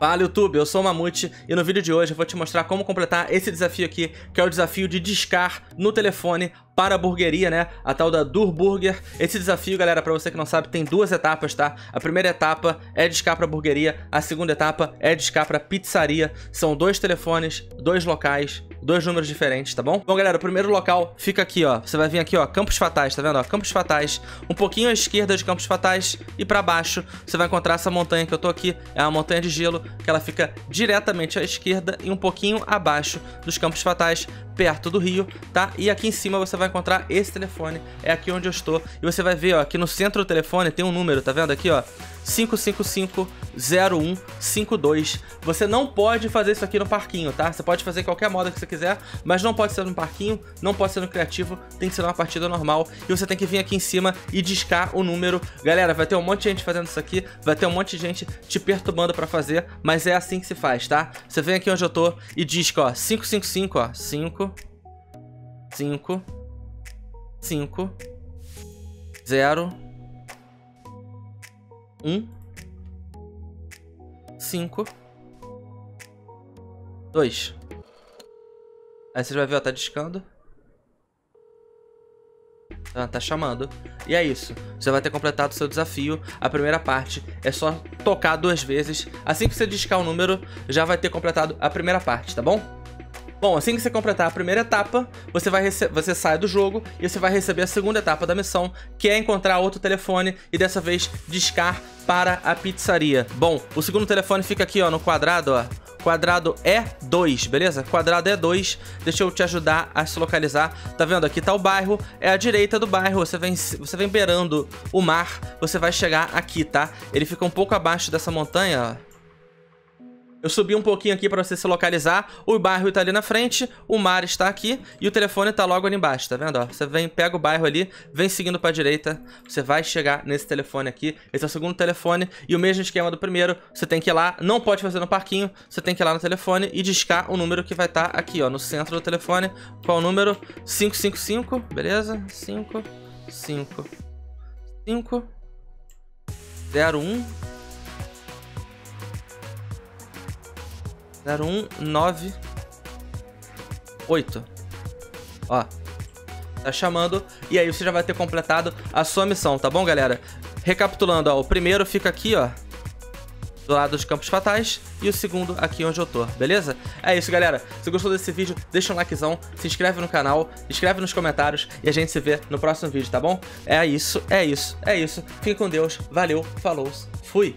Fala YouTube, eu sou o Mamute e no vídeo de hoje eu vou te mostrar como completar esse desafio aqui, que é o desafio de discar no telefone para a burgueria, né? A tal da Durburger. Esse desafio, galera, para você que não sabe, tem duas etapas, tá? A primeira etapa é discar para a burgueria, a segunda etapa é discar para a pizzaria. São dois telefones, dois locais, dois números diferentes, tá bom? Bom, galera, o primeiro local fica aqui, ó. Você vai vir aqui, ó, Campos Fatais, tá vendo? Ó, Campos Fatais, um pouquinho à esquerda de Campos Fatais e para baixo você vai encontrar essa montanha que eu tô aqui. É uma montanha de gelo que ela fica diretamente à esquerda e um pouquinho abaixo dos Campos Fatais perto do rio, tá? E aqui em cima você vai encontrar esse telefone, é aqui onde eu estou. E você vai ver, ó, aqui no centro do telefone tem um número, tá vendo aqui, ó? 5550152. Você não pode fazer isso aqui no parquinho, tá? Você pode fazer qualquer moda que você quiser, mas não pode ser no parquinho, não pode ser no criativo, tem que ser numa partida normal. E você tem que vir aqui em cima e discar o número. Galera, vai ter um monte de gente fazendo isso aqui, vai ter um monte de gente te perturbando pra fazer, mas é assim que se faz, tá? Você vem aqui onde eu tô e disca, ó, 555, ó, 5 cinco, cinco, zero, um, cinco, dois. Aí você vai ver, ó, tá discando. Tá, tá chamando. E é isso. Você vai ter completado o seu desafio. A primeira parte é só tocar duas vezes. Assim que você discar o número, já vai ter completado a primeira parte, tá bom? Bom, assim que você completar a primeira etapa, você, vai você sai do jogo e você vai receber a segunda etapa da missão, que é encontrar outro telefone e dessa vez discar para a pizzaria. Bom, o segundo telefone fica aqui ó, no quadrado, ó. Quadrado E2, beleza? Quadrado E2, deixa eu te ajudar a se localizar. Tá vendo? Aqui tá o bairro, é a direita do bairro. Você vem, você vem beirando o mar, você vai chegar aqui, tá? Ele fica um pouco abaixo dessa montanha, ó. Eu subi um pouquinho aqui para você se localizar. O bairro está ali na frente, o mar está aqui e o telefone está logo ali embaixo, tá vendo? Ó, você vem, pega o bairro ali, vem seguindo para a direita, você vai chegar nesse telefone aqui. Esse é o segundo telefone e o mesmo esquema do primeiro. Você tem que ir lá, não pode fazer no parquinho, você tem que ir lá no telefone e discar o número que vai estar tá aqui, ó, no centro do telefone. Qual o número? 555, beleza? 5, 5, 5, 0, 1... 0198. Ó. Tá chamando. E aí você já vai ter completado a sua missão, tá bom, galera? Recapitulando, ó. O primeiro fica aqui, ó. Do lado dos campos fatais. E o segundo aqui onde eu tô, beleza? É isso, galera. Se gostou desse vídeo, deixa um likezão. Se inscreve no canal. Escreve nos comentários. E a gente se vê no próximo vídeo, tá bom? É isso, é isso, é isso. Fique com Deus. Valeu, falou, fui.